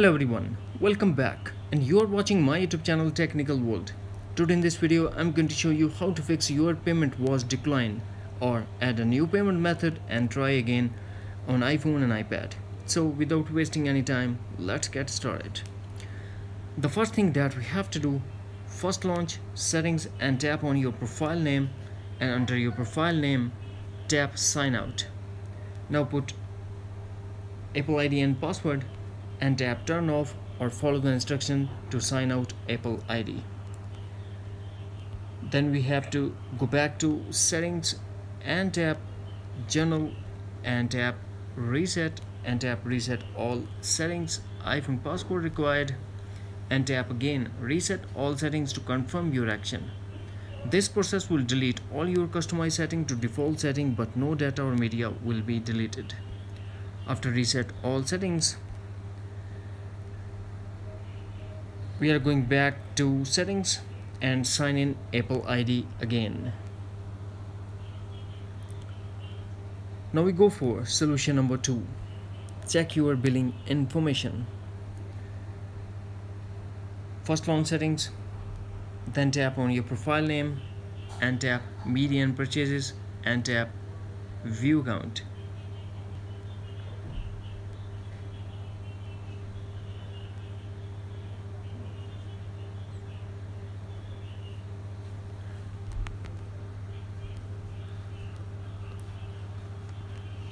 Hello everyone, welcome back and you are watching my YouTube channel Technical World. Today in this video I'm going to show you how to fix your payment was declined or add a new payment method and try again on iPhone and iPad. So without wasting any time, let's get started. The first thing that we have to do, first launch settings and tap on your profile name and under your profile name tap sign out. Now put Apple ID and password and tap turn off or follow the instruction to sign out Apple ID. Then we have to go back to settings and tap general and tap reset and tap reset all settings iPhone passcode required and tap again reset all settings to confirm your action. This process will delete all your customized setting to default setting but no data or media will be deleted. After reset all settings, we are going back to settings and sign in Apple ID again. Now we go for solution number two. Check your billing information. First one settings, then tap on your profile name and tap media and purchases and tap view count.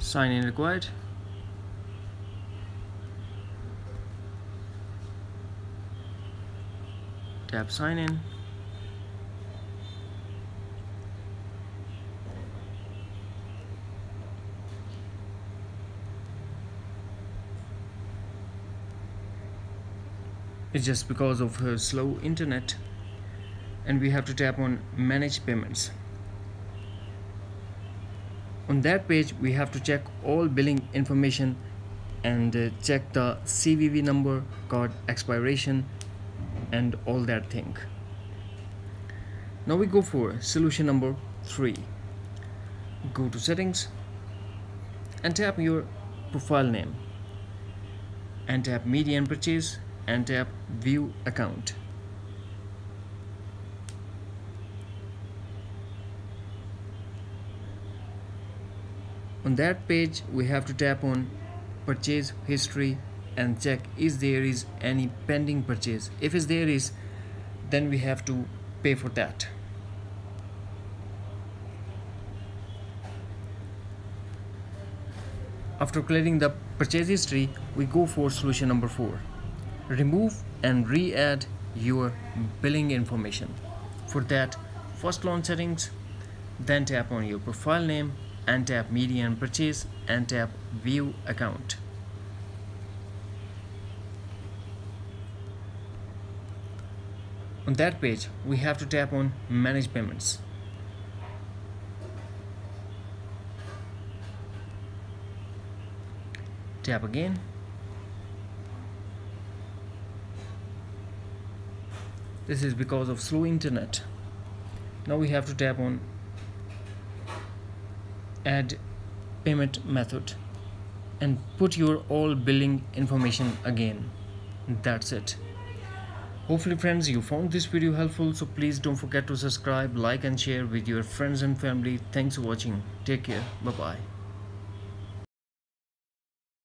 Sign in required. Tap sign in. It's just because of her slow internet and we have to tap on manage payments on that page we have to check all billing information and uh, check the CVV number card expiration and all that thing. Now we go for solution number three. Go to settings and tap your profile name and tap media and purchase and tap view account on that page we have to tap on purchase history and check is there is any pending purchase. If is there is then we have to pay for that. After clearing the purchase history we go for solution number 4 remove and re-add your billing information. For that first launch settings then tap on your profile name and tap media and purchase and tap view account. On that page we have to tap on manage payments. Tap again. This is because of slow internet. Now we have to tap on add payment method and put your all billing information again. That's it. Hopefully friends you found this video helpful so please don't forget to subscribe like and share with your friends and family. Thanks for watching. Take care. Bye bye